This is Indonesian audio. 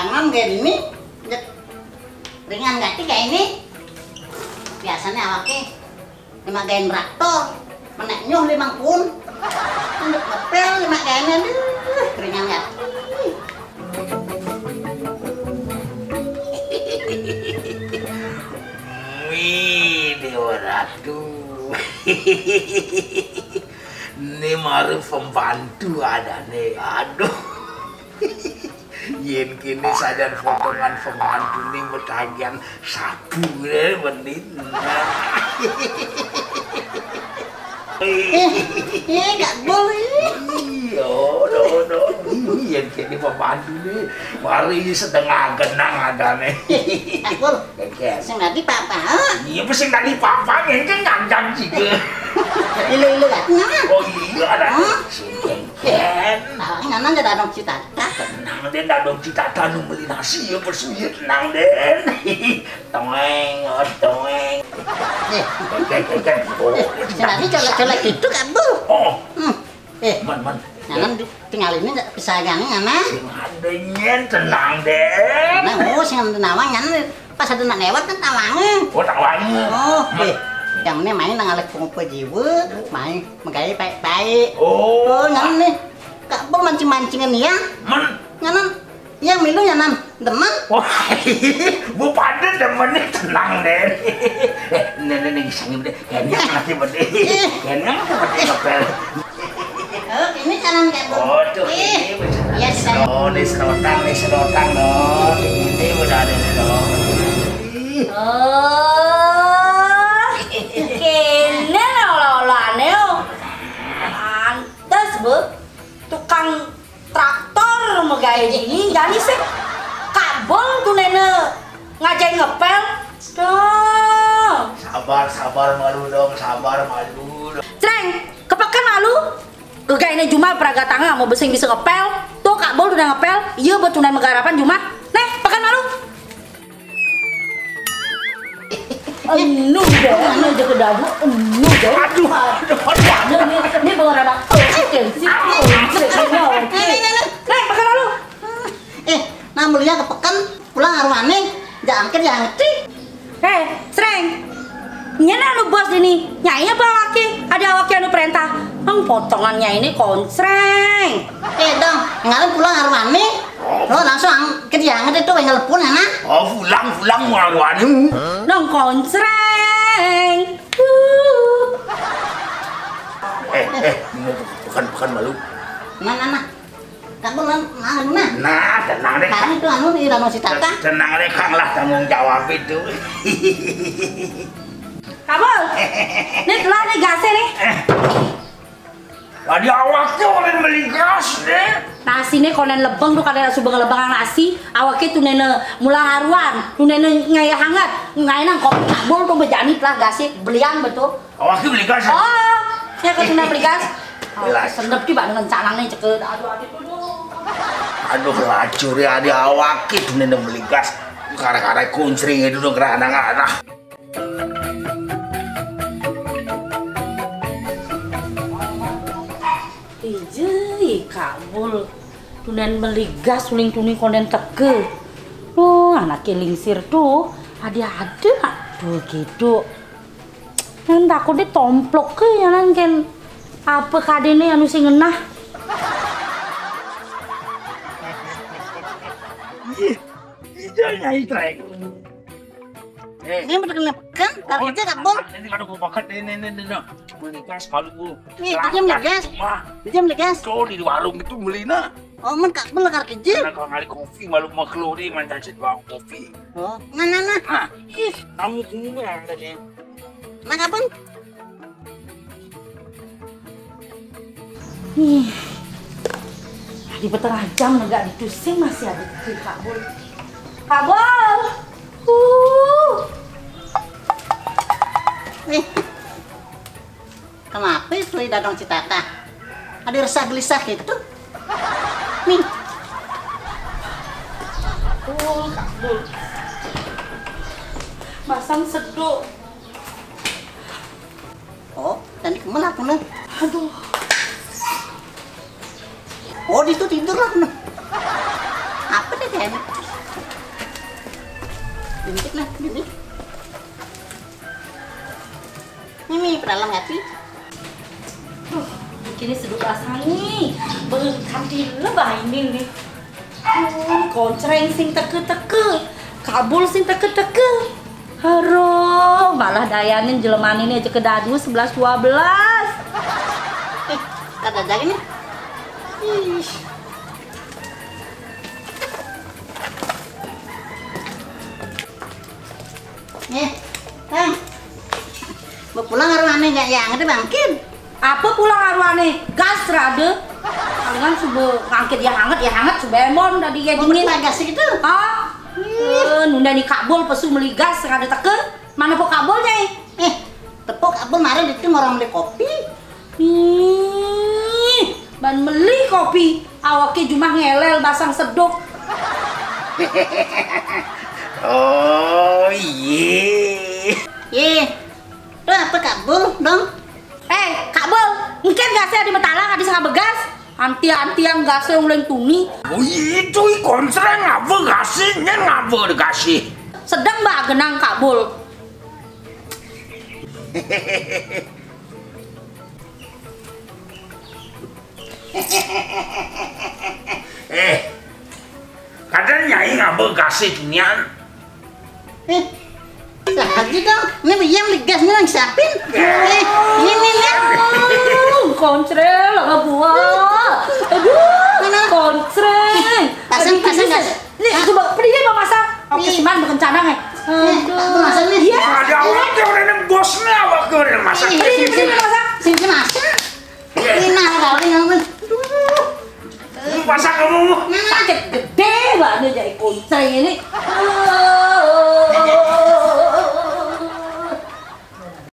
Pangan kayak ini, ringan sih kayak ini? Biasanya awaknya lima gain traktor, menek nyuh limang pun, untuk ngepel lima gain aduh, ringan gak? Wih, Dewa Ratu. Ini maru pembantu ada nih. Aduh. Yen kini sadar potongan pembantu nih metagian sabu deh menit. Eh, eh, gak boleh. Iya, no, no. Yen nih mari genang sing tadi papa, Iya, tadi papa kan juga. ilu-ilu Oh iya, ada. Awaknya nganan jadi anak cita Tenang den, dadong cita tanu beli nasi ya bersuya tenang den. Toeng, oh toeng. Eh, Ken, ken, ken. Oh, sing tadi colek-colek gitu kan, Bu? Oh, Hmm. Eh, man, man. nganan di- tinggal ini gak kesayangan nganan. Sing adanya tenang den. Nah, oh, sing nawang nganan pas ada nak lewat kan tawangnya. Oh, tak wangi. Oh, eh, yang ini main nang alek pengumpul jiwa, main megaya baik-baik. Oh, Oh, nganan nih, kak bol mancing-mancingan ya, man. nganan. Yang minum ya nan, demen. Wah, bu pada demen nih tenang den. Eh, nenek nih sangin deh. Kayaknya ngasih bede. Kayaknya ngasih bede ngepel. Oh, ini kanan kayak bu. Oh, tuh ini. Iya, sudah. Oh, ini sedotan, ini sedotan dong. Ini udah ada nih dong. Oh, jadi sih kabel tuh nene ngajak ngepel. Dong. Sabar, sabar malu dong, sabar malu dong. Cereng, kepekan malu? Ini Juma peraga tangan mau besing bisa ngepel. Tuh kabel udah ngepel. Iya buat tunai megarapan Juma. Nih, pekan malu. Enu deh, enu aja ke dadu, enu deh. Aduh, aduh, aduh. Ini ini ini bawa rada oke sih, oke, oke. Eh, nah mulia kepekan pulang arwane, jangan kerja ngerti. Hei, Sreng. Nyana anu bos ini, nyai apa awake? Ada awake anu perintah. Ang potongannya ini konsreng. Eh dong, ngalim pulang arwane, lo langsung ang- kerja ngerti tuh yang ya nah. Oh, pulang, pulang malu-malu. Nong konsreng. Uh. Eh, eh, mau bukan bukan malu. Nah, nah, nah. Kamu nah, nah, tenang deh. Sekarang itu anu di danau si tata. Tenang deh, Kang lah tanggung jawab itu. Kabel. Nih telah nih gasnya nih. Tadi awaknya oleh beli gas deh. Nasi nih konen lebeng tuh kadang subeng lebeng nasi. Awaknya tuh nene mulang haruan. Tuh nene ngaya hangat. Ngaya nang kopi kabel tuh bejani lah gasnya. Belian betul. Awaknya beli gas. Oh, ya kan tuna beli gas. Oh, Jelas. Sedep ki dengan canangnya ceket. Aduh, aduh, aduh. Aduh, lacur ya ada awaknya tuh nenek beli gas. Karena-karena kuncring itu dong kerana anak Ije, kabul. Tunen beli gas uling tuning konen teke. Oh, anak lingsir tuh. Ada-ada tuh gitu. Yang takut dia tomplok ke ya kan. Apa kadene anu sing ngenah? Eh, Ini betul kena pekan, kalau kerja kabel. Ini aku makan ini ini ini. Beli gas kalau bu. Nih, dia beli gas. Mah, Dia beli gas. kau di warung itu beli na. Oh, men kabel kalau kerja. Karena kalau ngali kopi malu mau keluar di mana sih bang kopi. Oh, nah, nah, nah. Ah, kamu yang tadi. nah. Nih. Di petengah jam enggak ditusing masih ada di kabul. Kabul. Uh. Eh. Kenapa itu datang citata? Ada resah gelisah gitu. Nih, Oh, kabul. Masang seduk. oh, dan ke mana aku nih? Aduh. Oh, di situ tidur lah nih. Apa nih kayak bintik lah ini pedalam hati Kini sedut rasani, berkat di lebah ini nih. Oh, koncreng sing teke-teke, kabul sing teke-teke. Haro, malah dayanin jeleman ini aja ke dadu 11 12. eh kata nih Ih. Pulang rumah nggak yang ada bangkit. Apa pulang arwane? Gas rade. Kalian subuh ngangkit ya hangat ya hangat subemon tadi ya dingin. berlagas gitu. Ah, eh, nunda ni kabul pesu meli gas rade teke. Mana po kabulnya? eh? Eh, tepuk apa kemarin itu orang beli kopi. Ih, ban meli kopi. Awaknya cuma ngelel basang seduk. Oh iya. Ye, tuh apa kabul dong? Eh, kabul, mungkin gasnya di metalang ada sangat begas. Anti-anti yang gasnya uleng tuni. Oh itu konser ngapa kasih, nyen ngapa dikasih. Sedang mbak genang kabul. Eh, kadang nyai ngapa kasih nian. Eh, lagi dong. Ini yang digas nih yang siapin. Eh, ini nih nih. Kontrel lah buah. Aduh, Mana? kontrel. Pasang, Aduh, pasang ini- gas. Nih, coba pergi deh Mama Sang. Oke, Nih. siman berencana nih. Eh, apa masangnya? Iya. Ada orang yang orang bosnya apa ke orang masak. Iya, Pergi, pergi Mama Sang. Sini sini masak. Ini nah kali ngomong. Lu masak kamu. Sakit gede banget jadi kontrel ini. Oh,